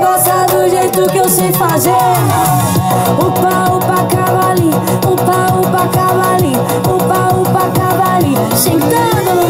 gosta é do jeito que eu sei fazer. Upa, upa, cavalinho Upa, upa, cavalinho Upa, upa, cavalinho Sentando no